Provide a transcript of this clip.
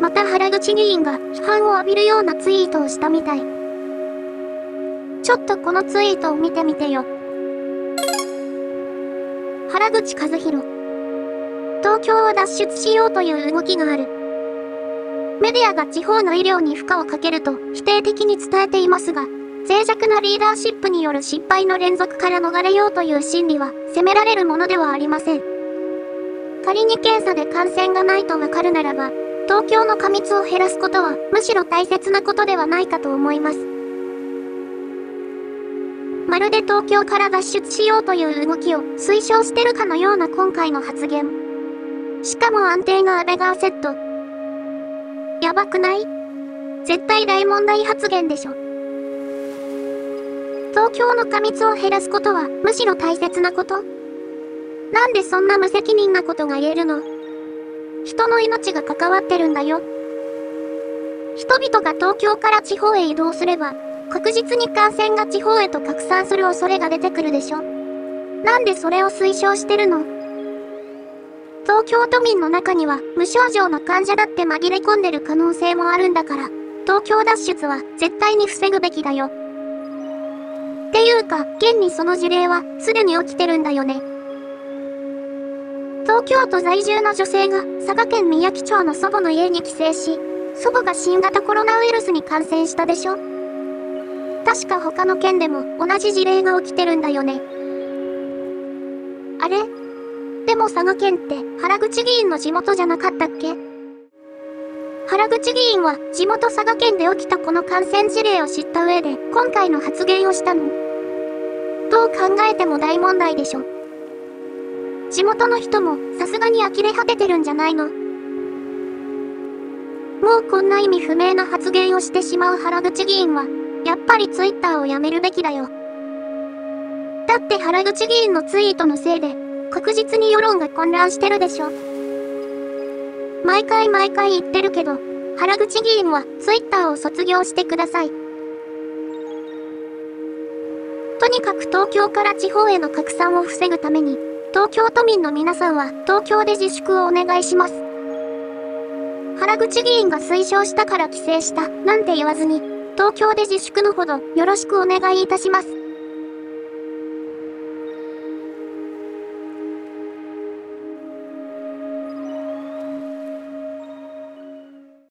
また原口議員が批判を浴びるようなツイートをしたみたい。ちょっとこのツイートを見てみてよ。原口和弘。東京を脱出しようという動きがある。メディアが地方の医療に負荷をかけると否定的に伝えていますが、脆弱なリーダーシップによる失敗の連続から逃れようという心理は責められるものではありません。仮に検査で感染がないとわかるならば、東京の過密を減らすことはむしろ大切なことではないかと思います。まるで東京から脱出しようという動きを推奨してるかのような今回の発言。しかも安定の安倍川セット。やばくない？絶対大問題発言でしょ。東京の過密を減らすことはむしろ大切なこと？なんでそんな無責任なことが言えるの？人の命が関わってるんだよ。人々が東京から地方へ移動すれば、確実に感染が地方へと拡散する恐れが出てくるでしょ。なんでそれを推奨してるの？東京都民の中には無症状の患者だって紛れ込んでる可能性もあるんだから、東京脱出は絶対に防ぐべきだよ。っていうか、現にその事例はすでに起きてるんだよね。東京都在住の女性が佐賀県宮城町の祖母の家に帰省し、祖母が新型コロナウイルスに感染したでしょ？確か他の県でも同じ事例が起きてるんだよね。あれ？でも佐賀県って原口議員の地元じゃなかったっけ？原口議員は地元佐賀県で起きたこの感染事例を知った上で今回の発言をしたの。どう考えても大問題でしょ。地元の人もさすがに呆れ果ててるんじゃないのもうこんな意味不明な発言をしてしまう原口議員は、やっぱりツイッターをやめるべきだよ。だって原口議員のツイートのせいで、確実に世論が混乱してるでしょ。毎回毎回言ってるけど、原口議員はツイッターを卒業してください。とにかく東京から地方への拡散を防ぐために、東京都民の皆さんは東京で自粛をお願いします。原口議員が推奨したから帰省したなんて言わずに、東京で自粛のほどよろしくお願いいたします。